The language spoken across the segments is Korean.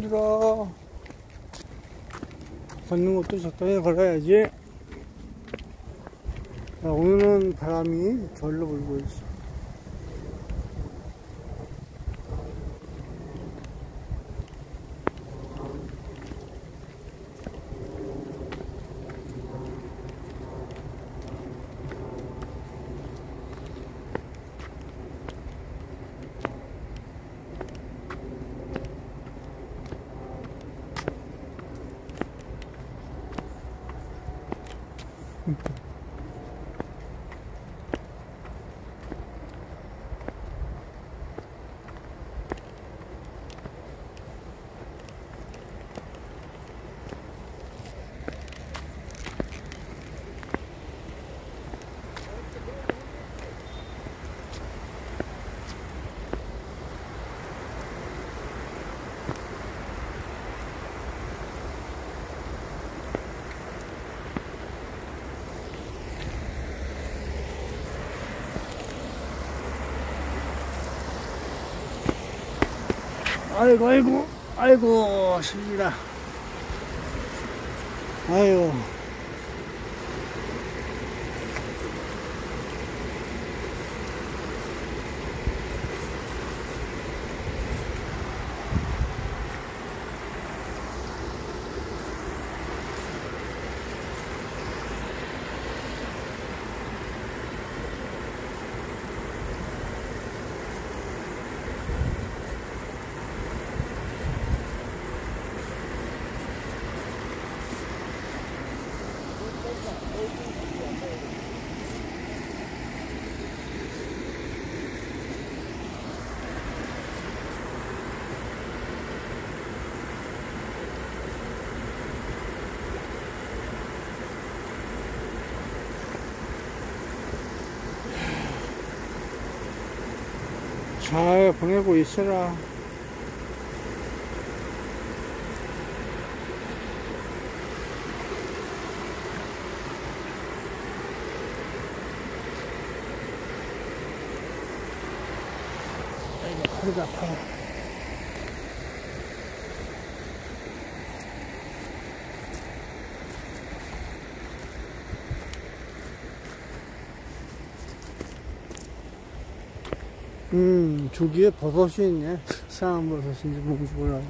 사람들아. 걷는 것도 적당히 걸어야지. 자, 오늘은 바람이 절로 불고 있어. 아이고, 아이고, 아이고, 쉽니다. 아유. 잘 보내고 있어라. 아이고, 허리가 아파. 음, 저기에 버섯이 있네. 상한 버섯인지 뭔지 몰라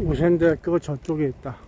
우센대학교가 저쪽에 있다.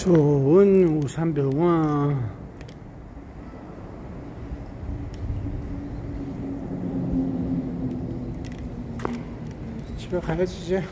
좋은 우산병원. 집에 가야지, 이제.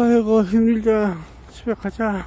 아이고, 힘들다. 집에 가자.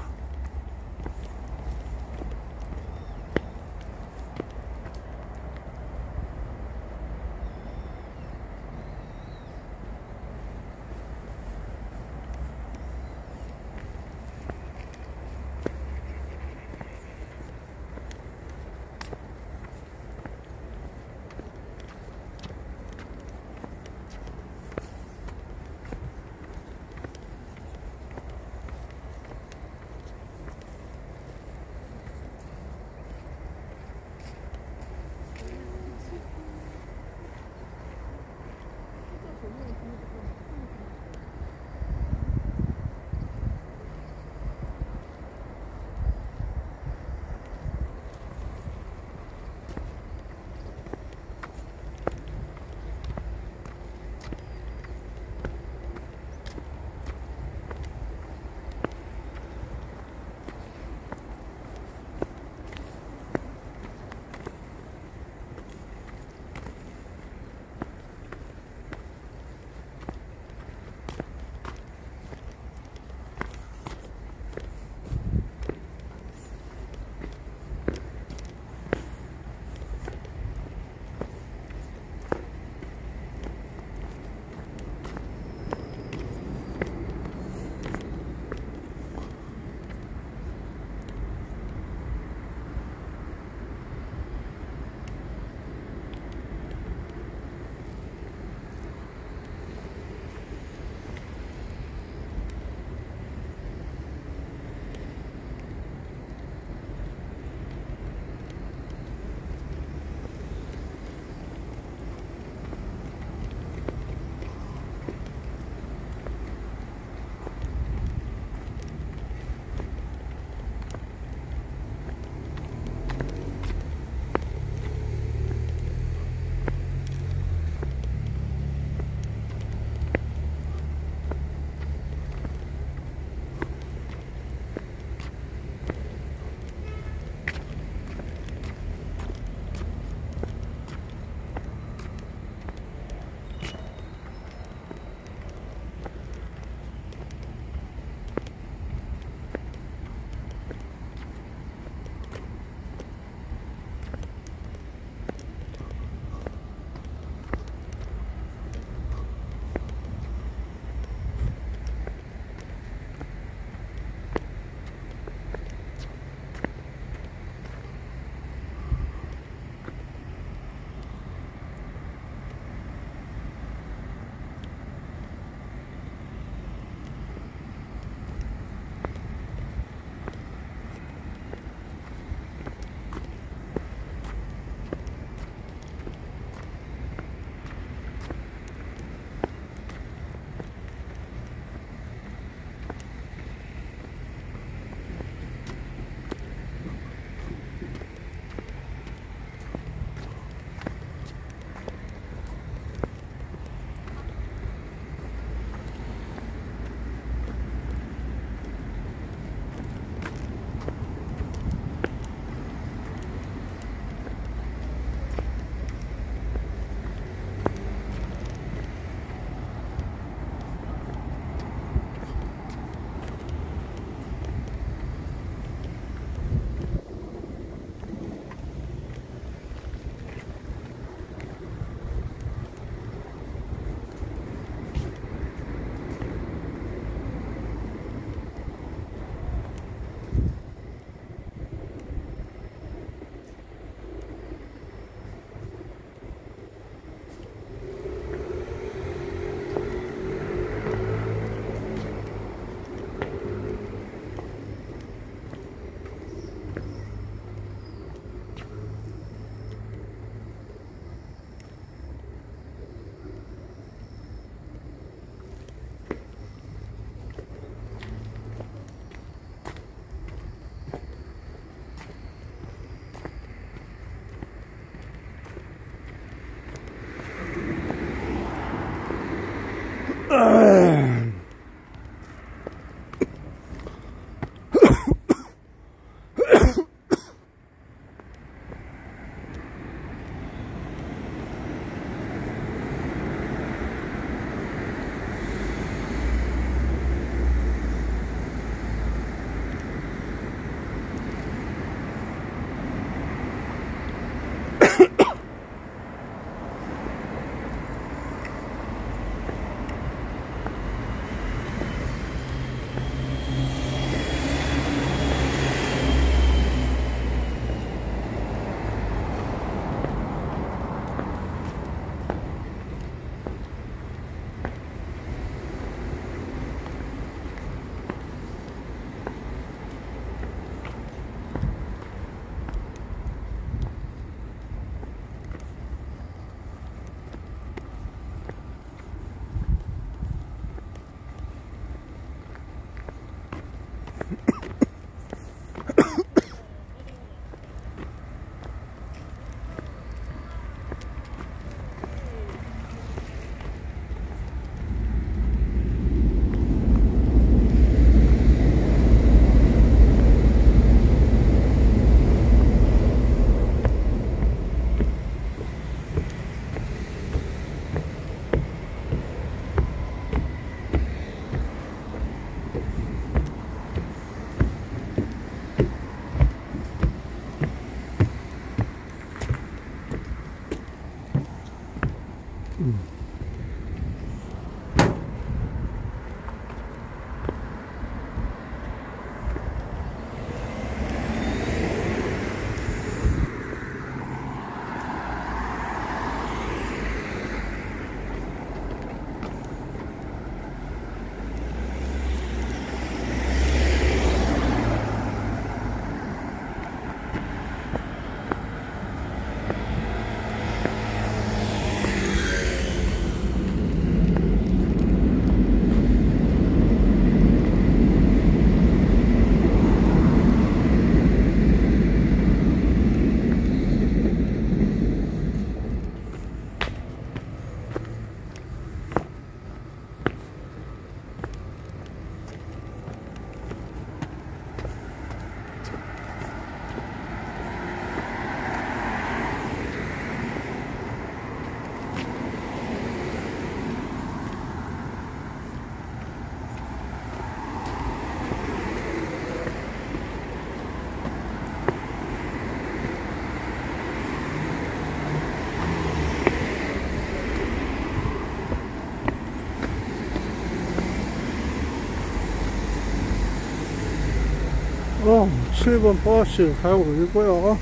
7번 버스 가고 있고요.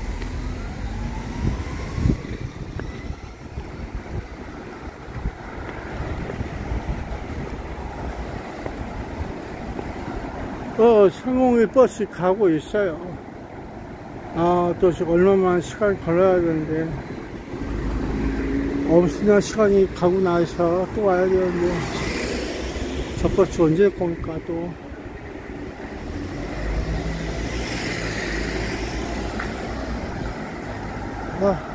어, 상공의 버스 가고 있어요. 아, 또 지금 얼마만 시간 걸려야 되는데. 없으나 시간이 가고 나서 또 와야 되는데. 저 버스 언제 올 겁니까, 또. 아.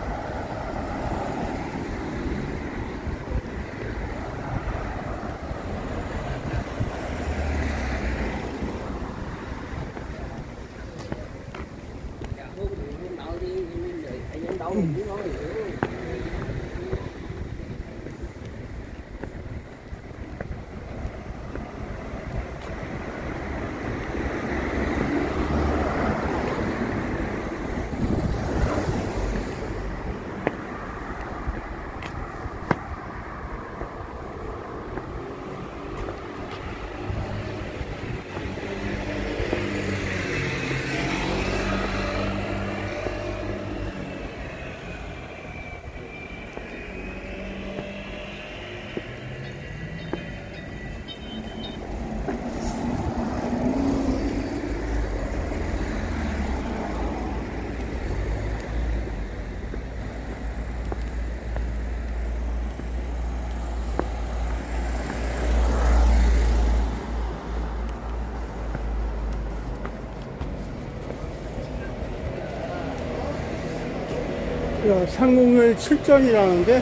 야, 상공일 7전이라는데?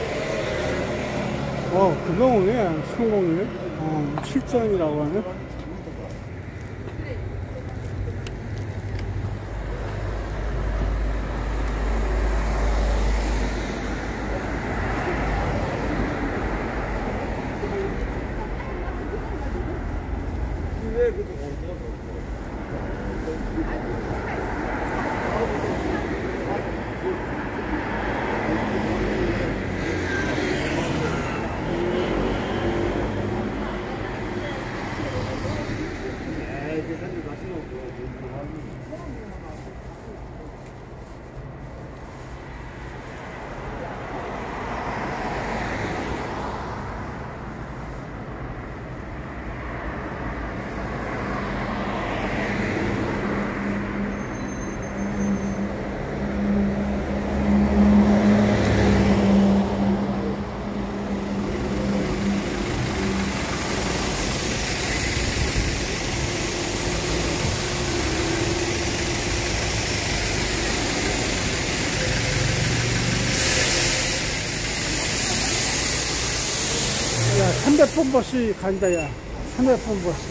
어, 그거 오네, 상공일. 어, 7전이라고 하네. 야, 300번 버스 간다, 야. 300번 버스.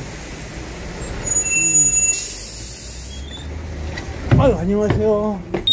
음. 아유, 안녕하세요.